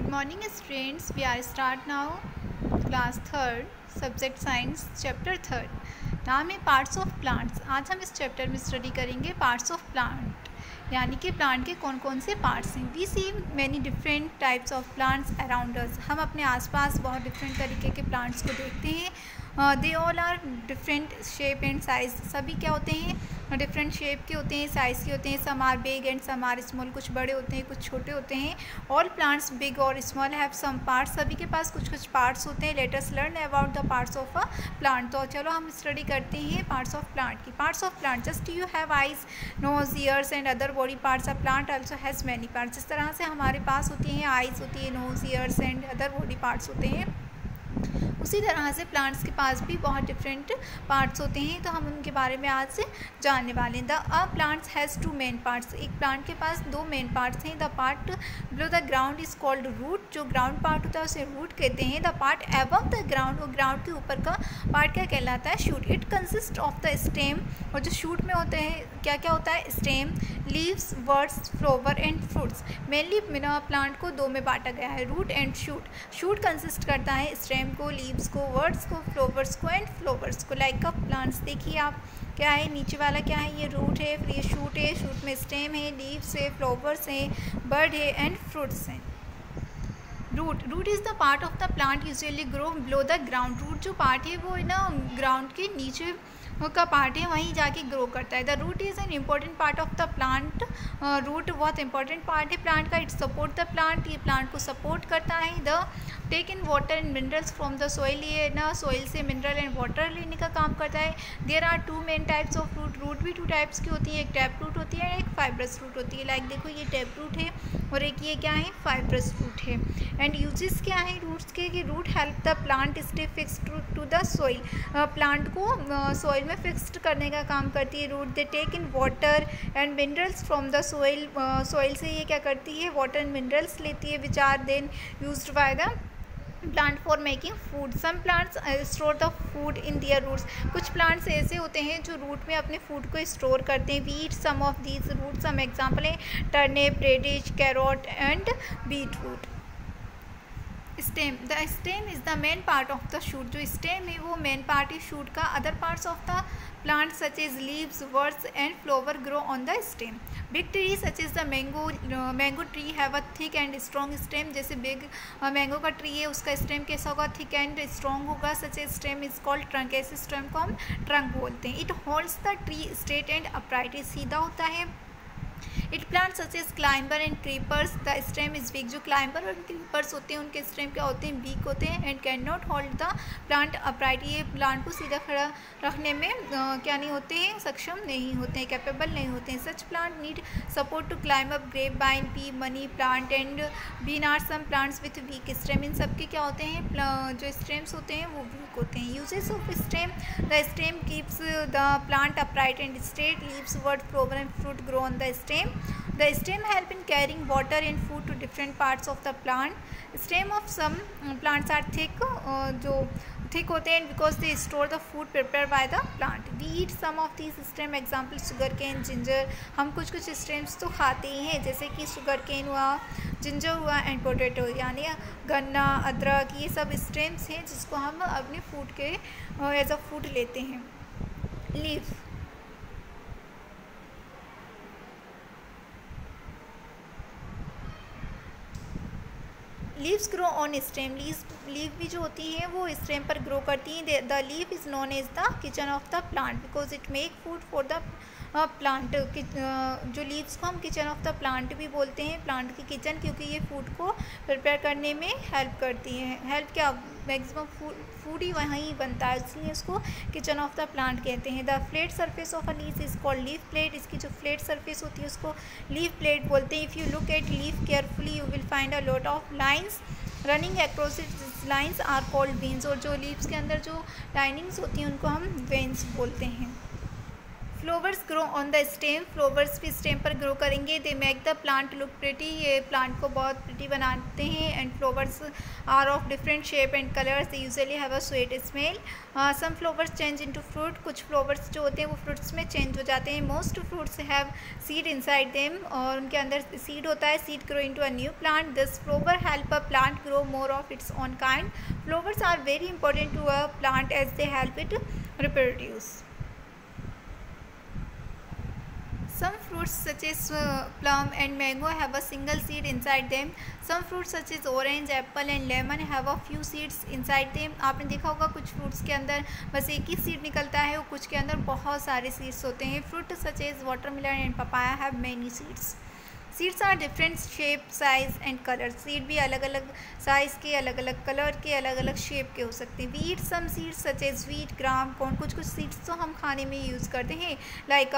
Good morning students we are start now class third subject science chapter third नाम है parts of plants आज हम इस chapter में स्टडी करेंगे पार्ट्स ऑफ़ प्लांट यानी कि प्लांट के कौन कौन से पार्ट्स हैं? We see many different types of plants around हम अपने आसपास बहुत डिफरेंट तरीके के प्लांट्स को देखते हैं। They all are different shape and size सभी क्या होते हैं? डिफरेंट शेप के होते हैं साइज़ के होते हैं. Some are big and some are small कुछ बड़े होते हैं, कुछ छोटे होते हैं. ऑल प्लांट्स बिग और स्मॉल हैव सम पार्ट्स सभी के पास कुछ कुछ पार्ट्स होते हैं. Let's learn about the parts of a plant तो चलो हम स्टडी करते हैं पार्ट्स ऑफ़ प्लांट की. Parts of plant just you have eyes nose ears and other body parts a plant also has many parts जिस तरह से हमारे पास होती हैं आइज़ होती है nose ears and other body parts होते हैं उसी तरह से प्लांट्स के पास भी बहुत डिफरेंट पार्ट्स होते हैं। तो हम उनके बारे में आज से जानने वाले हैं। The a plants has two main parts एक प्लांट के पास दो मेन पार्ट्स हैं। The part below the ground is called root जो ग्राउंड पार्ट होता है, उसे रूट कहते हैं। The part above the ground और ग्राउंड के ऊपर का पार्ट क्या कहलाता है? Shoot it consist of the stem और जो शूट में होते हैं क्या क्या होता है? Stem leaves buds flower and fruits mainly Mina plant को दो में बांटा गया है। Root and shoot shoot consist करता है स्टेम को लीव्स को वर्ड्स को फ्लोवर्स को एंड फ्लोवर्स को लाइक अ प्लांट्स देखिए आप, क्या है, नीचे वाला क्या है, ये रूट है, फिर ये शूट है शूट में स्टेम है लीव्स है फ्लोवर्स हैं बर्ड है एंड फ्रूट्स हैं. Root root is the part of the plant usually grow below the ground root जो पार्ट है वो है ना ग्राउंड के नीचे का पार्ट है, वहीं जाके ग्रो करता है। The root is an important part of the plant root बहुत इंपॉर्टेंट पार्ट है। प्लांट का इट सपोर्ट द प्लांट ये प्लांट को सपोर्ट करता है। The take in water and minerals from the soil ये ना सॉइल से मिनरल एंड वाटर लेने का काम करता है। There are two main types of root root भी टू टाइप्स की होती है। एक टैप रूट होती है एक फाइब्रस रूट होती है। लाइक देखो, ये टैप रूट है। और एक ये क्या है फाइब्रस रूट है. एंड यूजेस क्या है रूट्स के, कि root help the plant stay fix to the soil plant को सॉइल में फिक्स्ड करने का काम करती है root they take in water and minerals from the soil soil से ये क्या करती है वाटर एंड मिनरल्स लेती है which are then use by the plant for making food some plants store the food in their roots कुछ plants ऐसे होते हैं जो रूट में अपने फ़ूड को स्टोर करते हैं. We eat some of these root some example हैं turnip radish carrot and beet root stem the stem is the main part of the shoot जो स्टेम है वो मेन पार्ट है शूट का other parts of the plant such is leaves buds and flower grow on the stem big tree such is the mango mango tree have a thick and strong stem जैसे big mango का tree है, उसका stem कैसा होगा? Thick and strong होगा. Such a stem is called trunk ऐसे stem को हम ट्रंक बोलते हैं. It holds the tree straight and upright सीधा होता है. It plant such as climber and creepers the stem is weak जो क्लाइंबर और क्रीपर्स होते हैं, उनके स्टेम क्या होते हैं? वीक होते हैं and can not hold the plant upright ये प्लांट को सीधा खड़ा रखने में क्या नहीं होते हैं? सक्षम नहीं होते हैं कैपेबल नहीं होते हैं. Such plant need support to climb up grape vine pea money plant and bean are some plants with weak stem इन सबके क्या होते हैं? जो स्टेम्स होते हैं, वो वीक होते हैं. Uses of stem the stem keeps the plant upright and straight leaves bud flower and fruit grow on the stem. The stem help in carrying water and food to different parts of the plant. Stem of some plants are thick, uh, जो thick होते हैं they store the food prepare by the plant we eat some of these stem example sugar cane ginger हम कुछ कुछ stems तो खाते ही हैं जैसे कि केन हुआ जिंजर हुआ एंड पोटैटो यानी गन्ना अदरक ये सब स्टेम्स हैं जिसको हम अपने फ़ूड के एज अ फ़ूड लेते हैं. Leave leaves grow on stem leaves leave भी जो होती हैं, वो इस स्टेम पर ग्रो करती हैं। The leave is known as the kitchen of the plant because it make food for the plant जो लीव्स को हम किचन ऑफ़ द प्लांट भी बोलते हैं प्लांट की किचन क्योंकि ये फ़ूड को प्रिपेयर करने में हेल्प करती हैं। हेल्प क्या? मैक्सिमम फ़ूड फ़ूड ही वहीं बनता है इसलिए इसको किचन ऑफ़ द प्लांट कहते हैं। The flat surface of a leave is called leave plate इसकी जो फ्लेट सरफेस होती है, उसको लीव प्लेट बोलते हैं। If you look at leave carefully you will find a lot of lines running across it lines are called veins और जो leaves के अंदर जो लाइनिंग्स होती हैं, उनको हम वेंस बोलते हैं। Flowers grow on the stem flowers भी स्टेम पर ग्रो करेंगे? They make the plant look pretty ये प्लांट को बहुत प्रिटी बनाते हैं and flowers are of different shape and colours they usually have a sweet smell some flowers change into fruit कुछ flowers जो होते हैं वो फ्रूट्स में चेंज हो जाते हैं. Most fruits have seed inside them और उनके अंदर सीड होता है. Seed grow into a new plant this flower help a plant grow more of its own kind flowers are very important to a plant as they help it reproduce Some fruits such as uh, plum and mango have a single seed inside them. Some fruits such as orange, apple and lemon have a few seeds inside them. आपने देखा होगा कुछ fruits के अंदर बस एक ही seed निकलता है और कुछ के अंदर बहुत सारे seeds होते हैं Fruits such as watermelon and papaya have many seeds seeds are different shape size and colour seed भी अलग अलग साइज़ के अलग अलग कलर के अलग अलग शेप के हो सकते हैं। We eat some seeds such as wheat gram कौन कुछ कुछ सीड्स तो हम खाने में यूज़ करते हैं। Like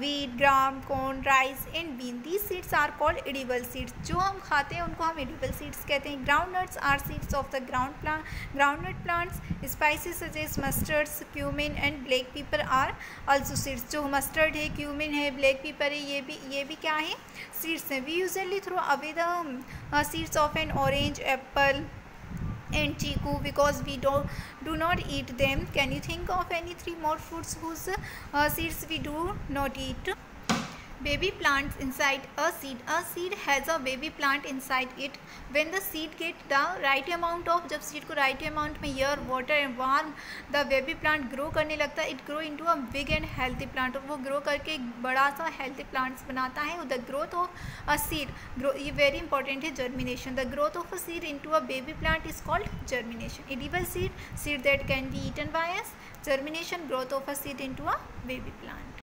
wheat gram corn rice and bean these seeds are called edible seeds जो हम खाते हैं, उनको हम एडिबल सीड्स कहते हैं। Ground nuts are seeds of the ground plant ground nut plants spices such as mustards cumin and black pepper are also seeds जो mustard है क्यूमिन है ब्लैक पीपर है, ये भी ये भी क्या है? seeds. We usually throw away the uh, seeds of an orange apple and chiku because we don't do not eat them. Can you think of any three more fruits whose uh, seeds we do not eat? Baby plants inside a seed a seed has a baby plant inside it when the seed get the right amount of जब seed को right amount में air water and warm the baby plant grow करने लगता है it grow into a big and healthy plant और वो grow करके एक बड़ा सा healthy plants बनाता है the growth of a seed grow ये very important है germination the growth of a seed into a baby plant is called germination edible seed seed that can be eaten by us germination growth of a seed into a baby plant